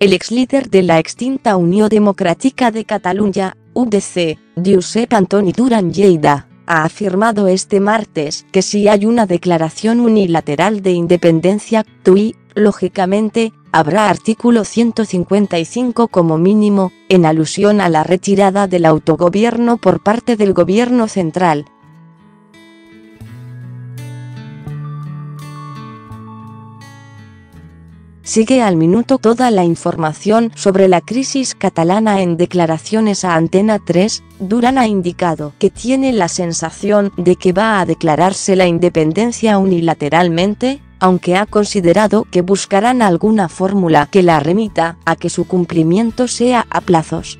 el ex líder de la extinta Unión Democrática de Cataluña, UDC, Josep Antoni Duran Lleida, ha afirmado este martes que si hay una declaración unilateral de independencia, TUI, lógicamente, habrá artículo 155 como mínimo, en alusión a la retirada del autogobierno por parte del gobierno central. Sigue al minuto toda la información sobre la crisis catalana en declaraciones a Antena 3, Durán ha indicado que tiene la sensación de que va a declararse la independencia unilateralmente, aunque ha considerado que buscarán alguna fórmula que la remita a que su cumplimiento sea a plazos.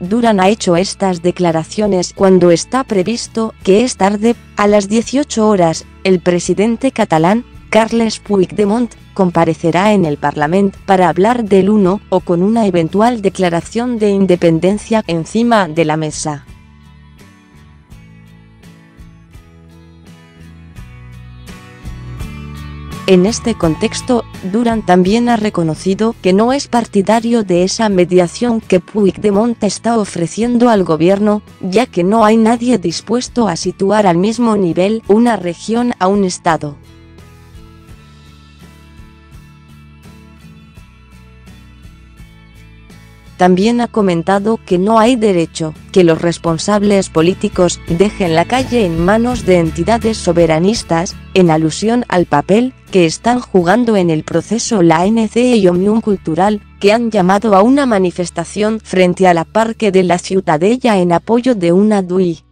Duran ha hecho estas declaraciones cuando está previsto que es tarde, a las 18 horas, el presidente catalán, Carles Puigdemont, comparecerá en el Parlamento para hablar del uno o con una eventual declaración de independencia encima de la mesa. En este contexto, Duran también ha reconocido que no es partidario de esa mediación que Puigdemont está ofreciendo al gobierno, ya que no hay nadie dispuesto a situar al mismo nivel una región a un Estado. También ha comentado que no hay derecho, que los responsables políticos dejen la calle en manos de entidades soberanistas, en alusión al papel que están jugando en el proceso la ANC y Omnium Cultural, que han llamado a una manifestación frente a la Parque de la Ciutadella en apoyo de una DUI.